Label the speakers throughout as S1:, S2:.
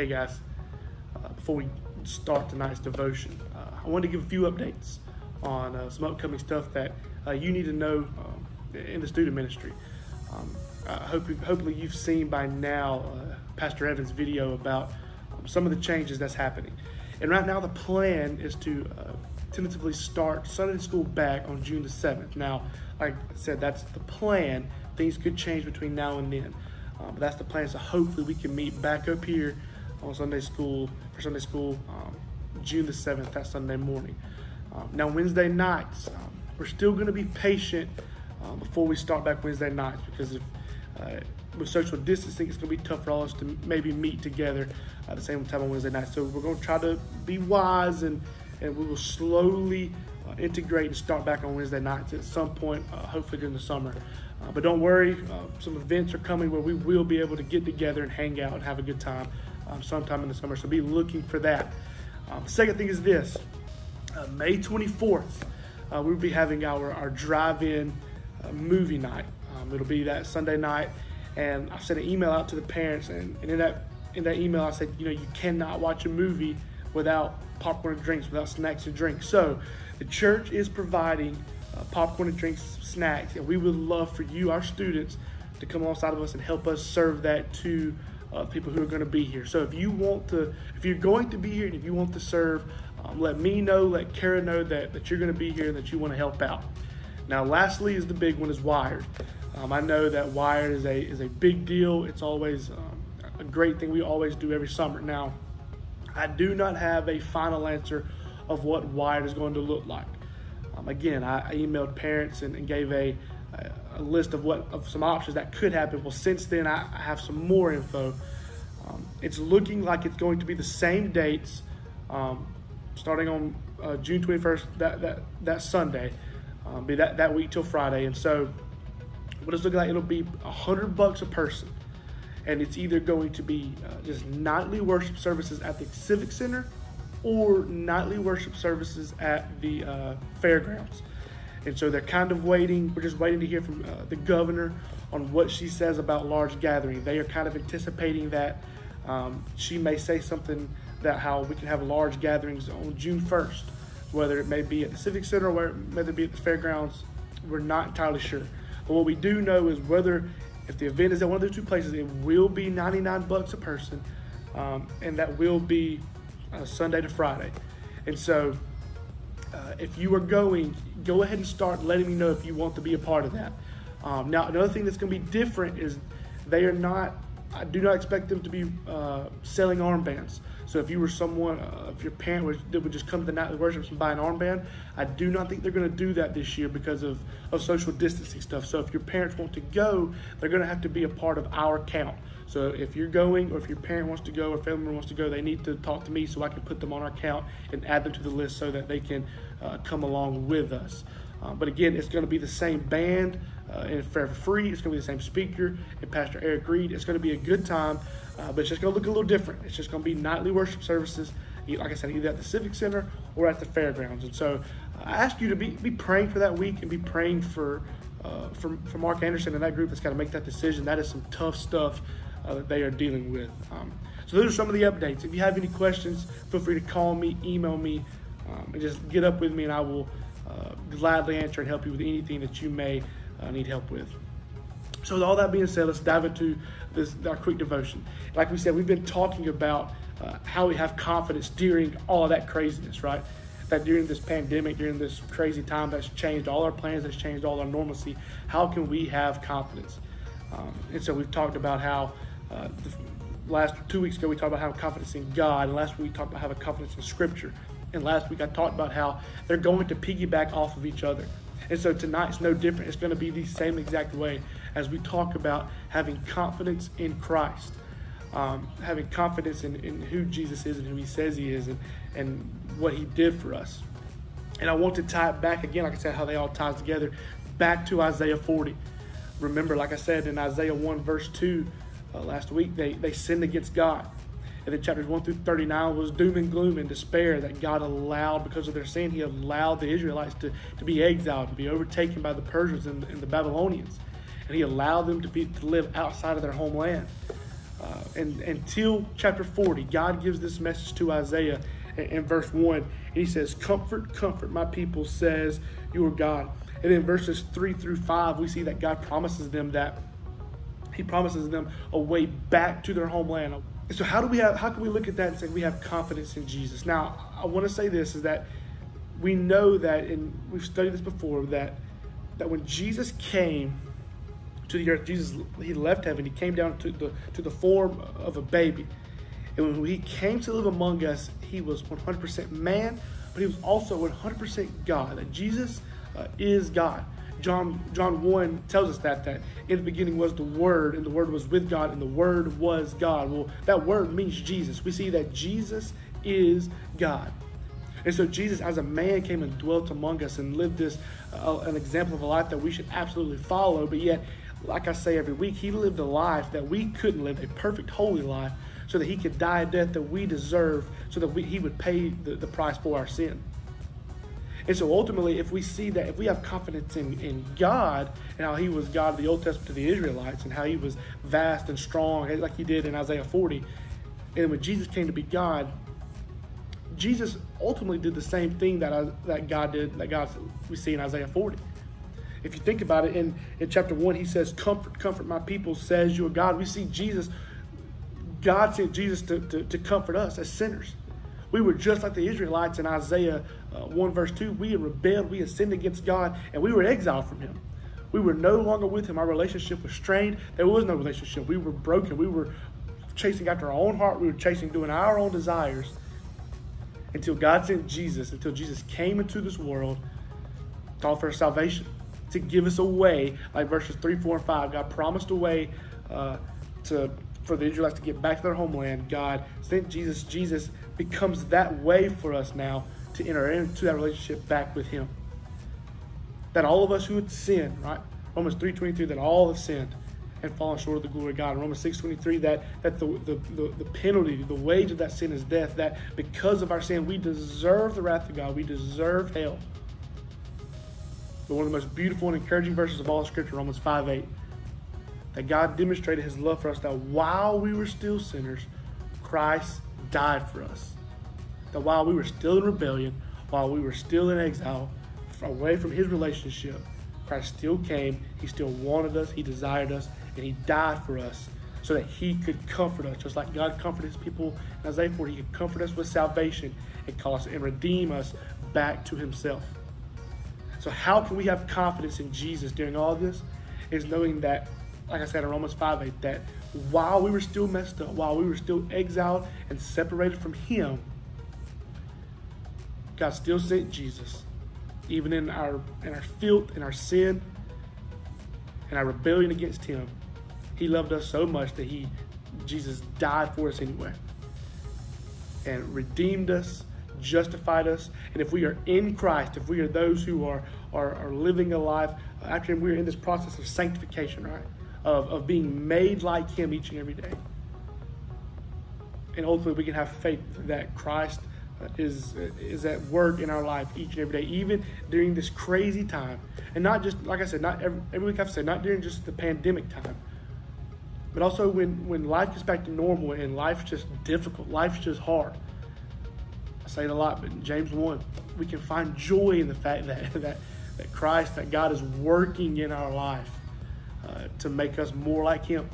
S1: Hey guys, uh, before we start tonight's devotion, uh, I wanted to give a few updates on uh, some upcoming stuff that uh, you need to know um, in the student ministry. Um, I hope, hopefully, you've seen by now uh, Pastor Evans' video about um, some of the changes that's happening. And right now, the plan is to uh, tentatively start Sunday school back on June the 7th. Now, like I said, that's the plan. Things could change between now and then. Uh, but that's the plan. So hopefully we can meet back up here on Sunday school for Sunday school um, June the 7th, that Sunday morning. Um, now, Wednesday nights, um, we're still going to be patient um, before we start back Wednesday nights because if uh, with social distancing, it's going to be tough for all us to maybe meet together at the same time on Wednesday night. So we're going to try to be wise and, and we will slowly uh, integrate and start back on Wednesday nights at some point, uh, hopefully during the summer. Uh, but don't worry, uh, some events are coming where we will be able to get together and hang out and have a good time um, sometime in the summer. So be looking for that. Um, second thing is this uh, May 24th, uh, we'll be having our, our drive in uh, movie night. Um, it'll be that Sunday night. And I sent an email out to the parents, and, and in that in that email, I said, you know, you cannot watch a movie without popcorn and drinks, without snacks and drinks. So the church is providing uh, popcorn and drinks, snacks, and we would love for you, our students, to come alongside of us and help us serve that to uh, people who are going to be here. So if you want to, if you're going to be here and if you want to serve, um, let me know, let Kara know that, that you're going to be here and that you want to help out. Now, lastly, is the big one is Wired. Um, I know that Wired is a is a big deal. It's always um, a great thing we always do every summer. Now, I do not have a final answer of what Wired is going to look like. Um, again, I, I, emailed parents and, and gave a, a, a, list of what of some options that could happen. Well, since then, I, I have some more info. Um, it's looking like it's going to be the same dates, um, starting on uh, June 21st, that that that Sunday, um, be that that week till Friday. And so, what it's looking like, it'll be a hundred bucks a person, and it's either going to be uh, just nightly worship services at the Civic Center or nightly worship services at the uh, fairgrounds. And so they're kind of waiting. We're just waiting to hear from uh, the governor on what she says about large gathering. They are kind of anticipating that um, she may say something that how we can have large gatherings on June 1st, whether it may be at the Civic Center or whether it be at the fairgrounds. We're not entirely sure. But what we do know is whether if the event is at one of those two places, it will be 99 bucks a person, um, and that will be uh, Sunday to Friday. And so, uh, if you are going, go ahead and start letting me know if you want to be a part of that. Um, now, another thing that's going to be different is they are not. I do not expect them to be uh, selling armbands. So if you were someone, uh, if your parent was, that would just come to the nightly worship and buy an armband, I do not think they're going to do that this year because of, of social distancing stuff. So if your parents want to go, they're going to have to be a part of our count. So if you're going, or if your parent wants to go, or family member wants to go, they need to talk to me so I can put them on our count and add them to the list so that they can uh, come along with us. Um, but again, it's going to be the same band uh, and for free. It's going to be the same speaker and Pastor Eric Reed. It's going to be a good time, uh, but it's just going to look a little different. It's just going to be nightly worship services, like I said, either at the Civic Center or at the fairgrounds. And so I ask you to be, be praying for that week and be praying for, uh, for, for Mark Anderson and that group that's got to make that decision. That is some tough stuff uh, that they are dealing with. Um, so those are some of the updates. If you have any questions, feel free to call me, email me, um, and just get up with me, and I will gladly answer and help you with anything that you may uh, need help with. So with all that being said, let's dive into this our quick devotion. Like we said, we've been talking about uh, how we have confidence during all that craziness, right? That during this pandemic, during this crazy time that's changed all our plans, that's changed all our normalcy, how can we have confidence? Um, and so we've talked about how uh, the last two weeks ago, we talked about having confidence in God, and last week we talked about having confidence in Scripture. And last week I talked about how they're going to piggyback off of each other. And so tonight's no different. It's going to be the same exact way as we talk about having confidence in Christ, um, having confidence in, in who Jesus is and who he says he is and, and what he did for us. And I want to tie it back again, like I said, how they all tie together, back to Isaiah 40. Remember, like I said in Isaiah 1, verse 2, uh, last week, they, they sinned against God. And then chapters 1 through 39 was doom and gloom and despair that God allowed, because of their sin, He allowed the Israelites to, to be exiled, to be overtaken by the Persians and, and the Babylonians. And He allowed them to, be, to live outside of their homeland. Uh, and until chapter 40, God gives this message to Isaiah in, in verse 1. And he says, Comfort, comfort my people, says your God. And in verses 3 through 5, we see that God promises them that he promises them a way back to their homeland. And so how do we have how can we look at that and say we have confidence in Jesus? Now, I want to say this is that we know that and we've studied this before that that when Jesus came to the earth, Jesus he left heaven, he came down to the to the form of a baby. And when he came to live among us, he was 100% man, but he was also 100% God. That Jesus uh, is God. John John 1 tells us that that in the beginning was the word and the word was with God and the word was God. Well, that word means Jesus. We see that Jesus is God. And so Jesus as a man came and dwelt among us and lived this uh, an example of a life that we should absolutely follow, but yet like I say every week, he lived a life that we couldn't live, a perfect holy life, so that he could die a death that we deserve, so that we, he would pay the, the price for our sin. And so ultimately, if we see that, if we have confidence in, in God and how He was God of the Old Testament to the Israelites and how He was vast and strong, like He did in Isaiah 40, and when Jesus came to be God, Jesus ultimately did the same thing that, I, that God did, that God we see in Isaiah 40. If you think about it, in, in chapter 1, he says, Comfort, comfort my people, says your God. We see Jesus, God sent Jesus to, to, to comfort us as sinners. We were just like the Israelites in Isaiah uh, 1 verse 2. We had rebelled, we had sinned against God, and we were exiled from Him. We were no longer with Him. Our relationship was strained. There was no relationship. We were broken. We were chasing after our own heart. We were chasing, doing our own desires until God sent Jesus, until Jesus came into this world to offer salvation, to give us a way, like verses 3, 4, and 5. God promised a way uh, to for the Israelites to get back to their homeland. God sent Jesus. Jesus becomes that way for us now to enter into that relationship back with Him. That all of us who had sinned, right? Romans 3.23, that all have sinned and fallen short of the glory of God. In Romans 6.23, that, that the, the, the, the penalty, the wage of that sin is death, that because of our sin, we deserve the wrath of God. We deserve hell. But one of the most beautiful and encouraging verses of all Scripture, Romans 5.8, that God demonstrated his love for us, that while we were still sinners, Christ died for us. That while we were still in rebellion, while we were still in exile, away from his relationship, Christ still came. He still wanted us. He desired us. And he died for us so that he could comfort us. Just like God comforted his people in Isaiah 40, he could comfort us with salvation and call us and redeem us back to himself. So how can we have confidence in Jesus during all this? Is knowing that, like I said in Romans 5 8, that while we were still messed up, while we were still exiled and separated from Him, God still sent Jesus. Even in our in our filth and our sin and our rebellion against Him, He loved us so much that He Jesus died for us anyway. And redeemed us, justified us. And if we are in Christ, if we are those who are are, are living a life uh, after Him, we're in this process of sanctification, right? Of, of being made like Him each and every day. And ultimately, we can have faith that Christ uh, is is at work in our life each and every day, even during this crazy time, and not just like I said, not every, every week I've said, not during just the pandemic time, but also when when life gets back to normal and life's just difficult, life's just hard. I say it a lot, but in James one, we can find joy in the fact that that that Christ, that God is working in our life uh, to make us more like Him.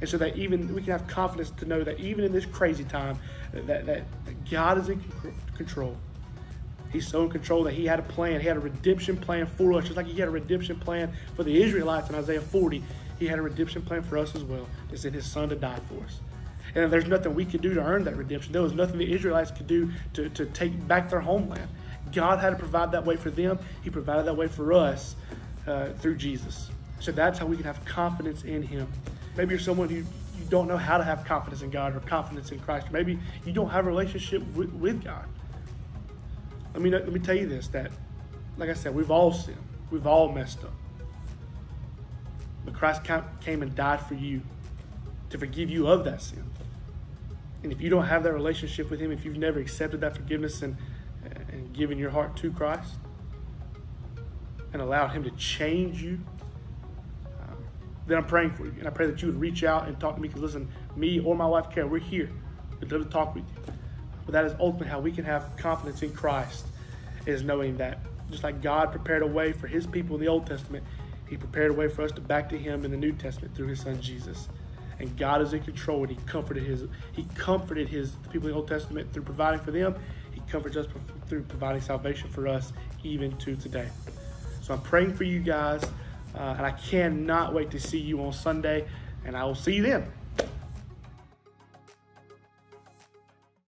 S1: And so that even we can have confidence to know that even in this crazy time, that, that, that God is in control. He's so in control that He had a plan. He had a redemption plan for us, just like He had a redemption plan for the Israelites in Isaiah 40. He had a redemption plan for us as well. It's in His Son to die for us. And there's nothing we could do to earn that redemption. There was nothing the Israelites could do to, to take back their homeland. God had to provide that way for them. He provided that way for us uh, through Jesus. So that's how we can have confidence in Him. Maybe you're someone who you don't know how to have confidence in God or confidence in Christ. Maybe you don't have a relationship with, with God. Let me, let me tell you this that, like I said, we've all sinned, we've all messed up. But Christ came and died for you to forgive you of that sin. And if you don't have that relationship with Him, if you've never accepted that forgiveness and, and given your heart to Christ and allowed Him to change you then I'm praying for you. And I pray that you would reach out and talk to me because, listen, me or my wife, Kara, we're here. We'd love to talk with you. But that is ultimately how we can have confidence in Christ, is knowing that just like God prepared a way for his people in the Old Testament, he prepared a way for us to back to him in the New Testament through his son Jesus. And God is in control and he comforted his he comforted his people in the Old Testament through providing for them. He comforts us through providing salvation for us even to today. So I'm praying for you guys, uh, and I cannot wait to see you on Sunday, and I will see you then.